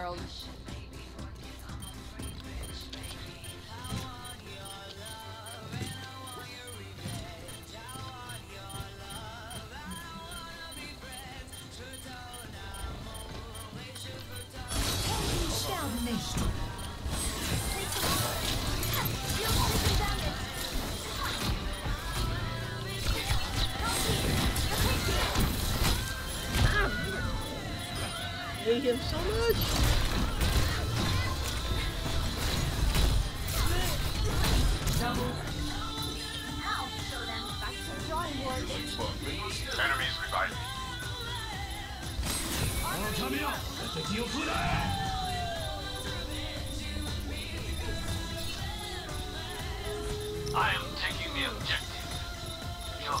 world. hate him so much. Double. Now show them back to the drawing board. Enemies. I am taking the objective. Kill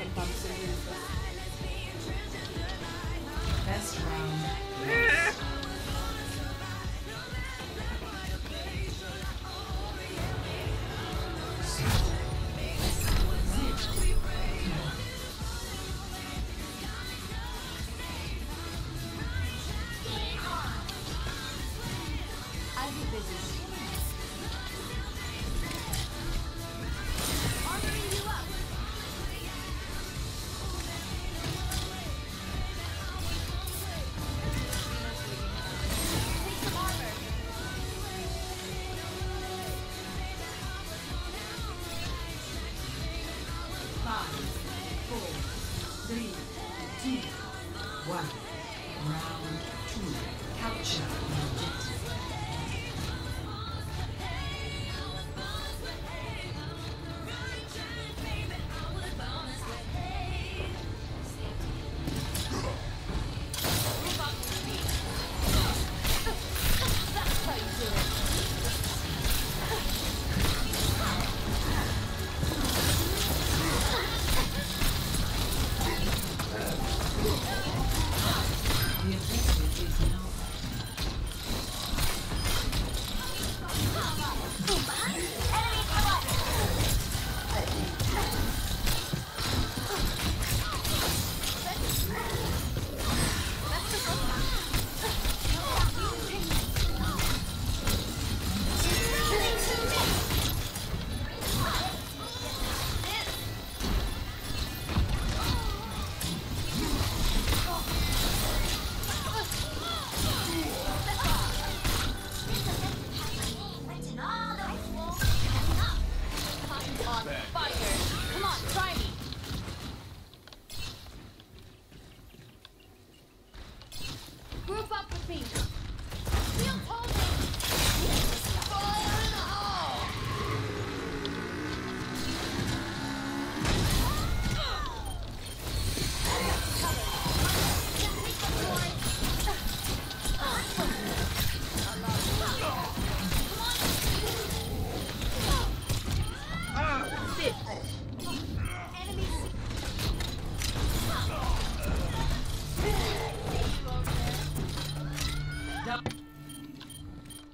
and bumps and bruises.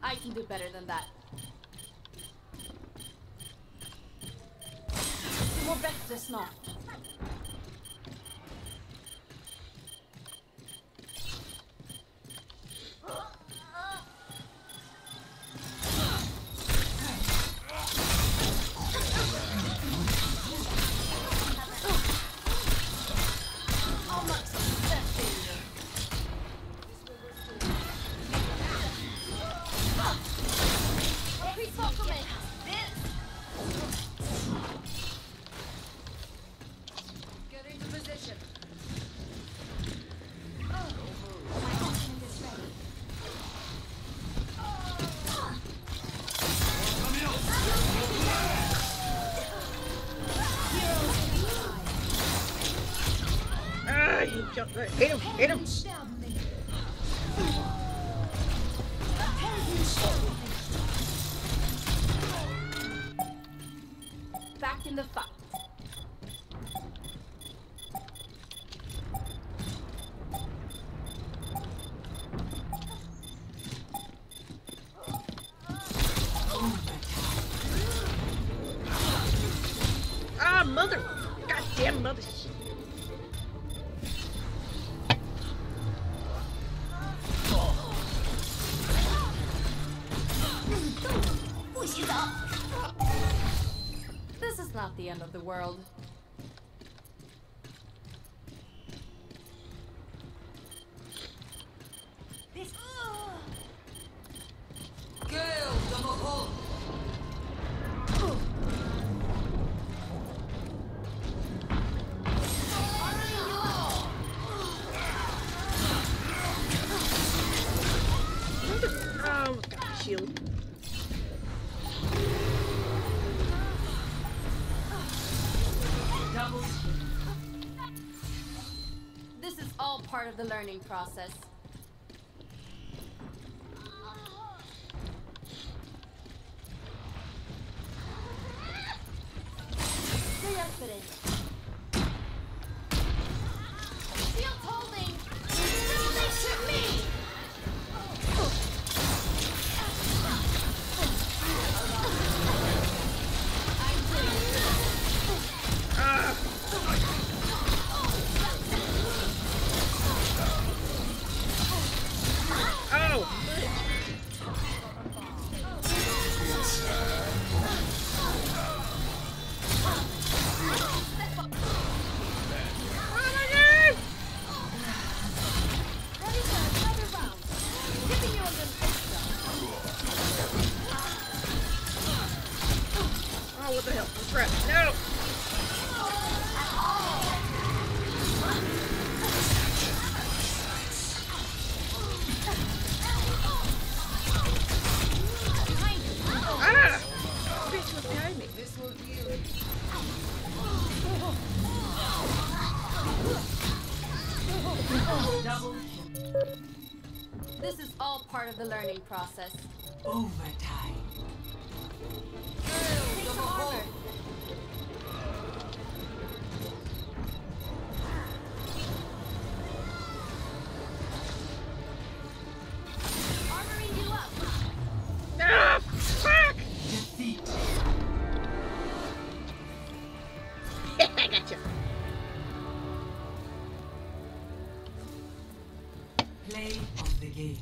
I can do better than that. More just not. Hit him, hit him. Back in the fight. Ah, mother! Goddamn mother world. Part of the learning process. Reactivate. Shield what the hell? Oh, crap. No! Ah! Bitch was behind me. This will yield. Double kill. This is all part of the learning process. Overtime. Play of the game.